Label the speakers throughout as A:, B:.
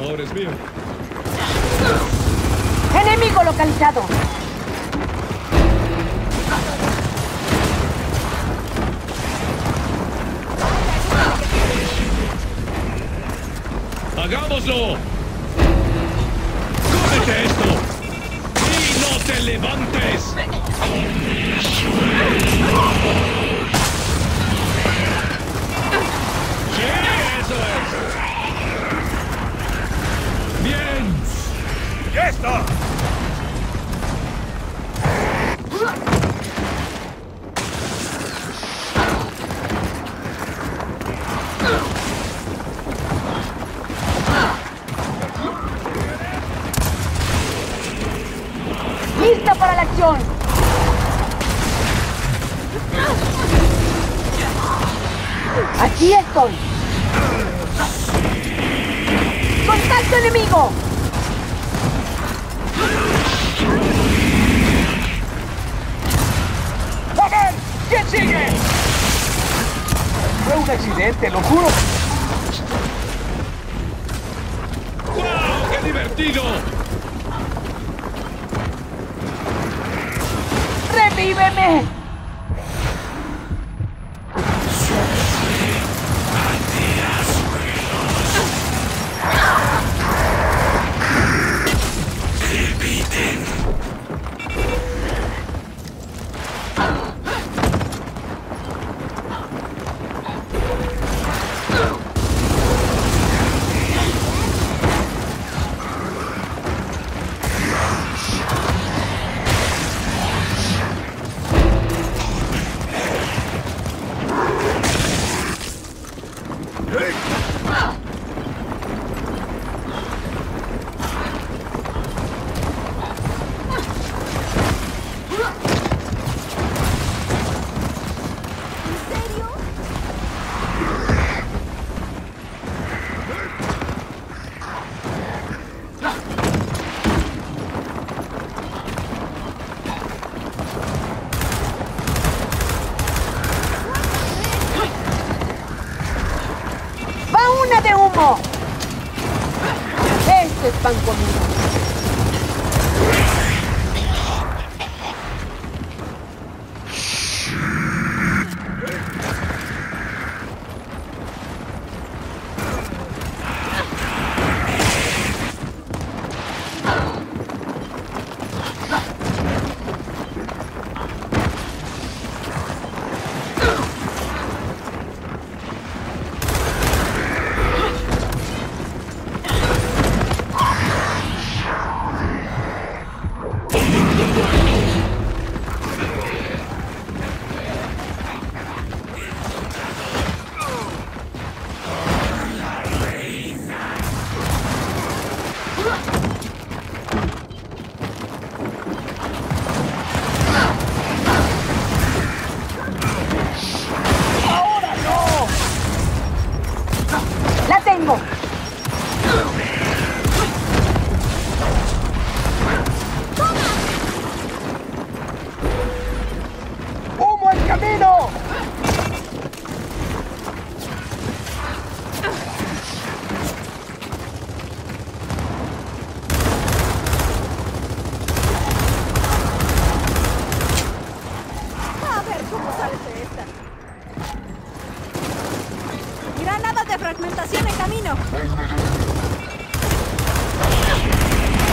A: Ahora es mío.
B: Enemigo localizado.
A: ¡Hagámoslo! ¡Cómete esto! ¡Y no te levantes!
B: ¡Lista para la acción! Aquí estoy. ¡Contacto enemigo!
C: Fue un accidente, lo juro.
A: ¡Wow! ¡Qué divertido!
B: ¡Revíveme! ¡Va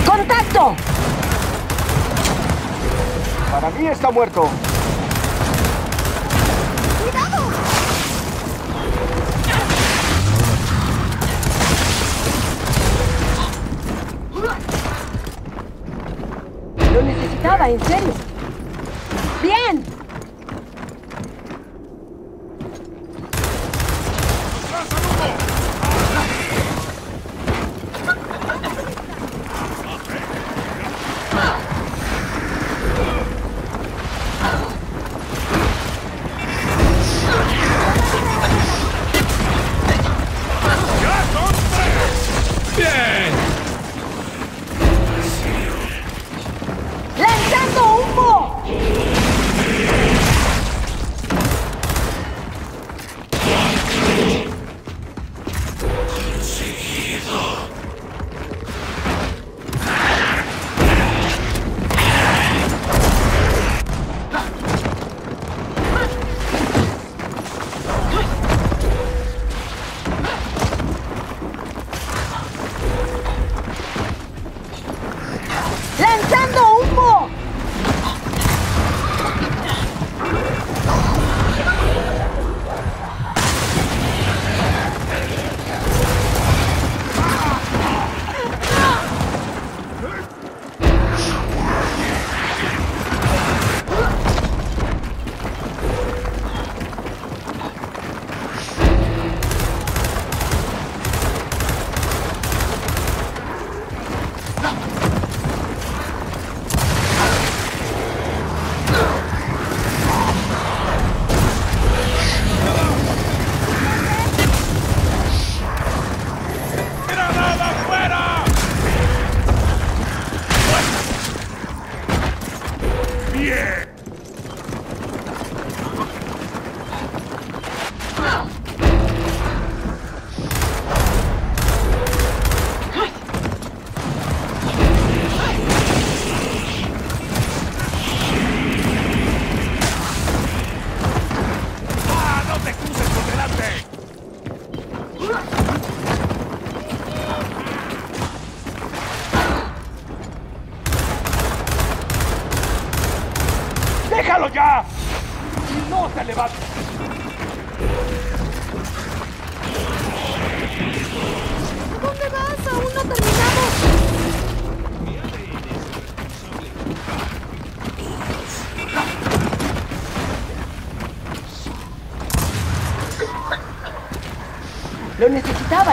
B: ¡Contacto!
C: Para mí está muerto.
D: ¡Cuidado!
B: Lo necesitaba, en serio.
A: Pie! ¡Ah, no te cruces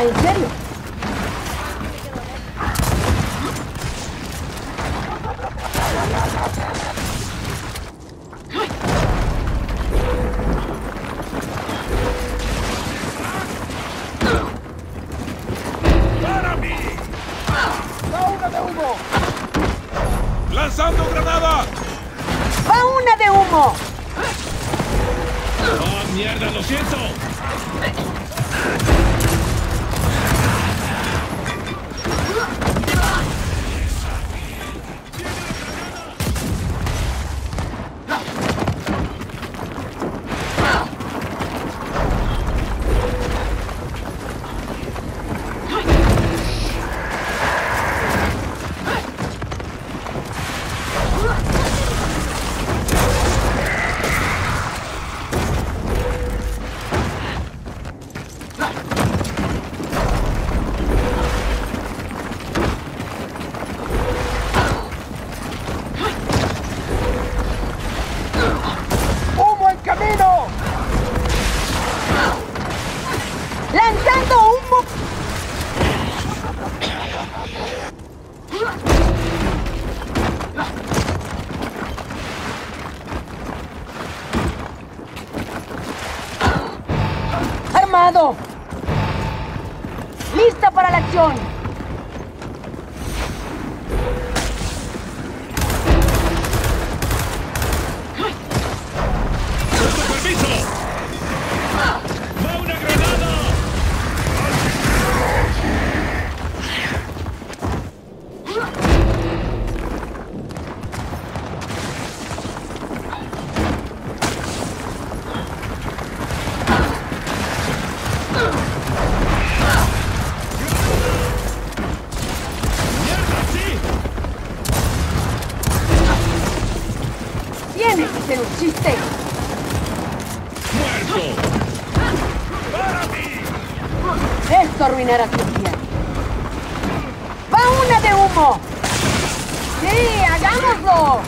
B: en serio.
A: ¡Para mí!
C: ¡Da una de humo!
A: ¡Lanzando granada!
B: ¡Va una de humo!
A: ¡Oh, mierda! ¡Lo siento!
C: ¡Humo
B: ¡Lista para la acción! Chiste.
A: ¡Muerto! ¡Para mí!
B: Esto arruinará su día. ¡Va una de humo! ¡Sí, hagámoslo!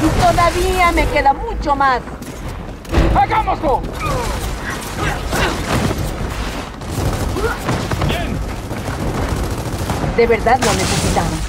B: Y todavía me queda mucho más.
C: ¡Hagámoslo!
A: ¡Bien!
B: De verdad lo necesitaba.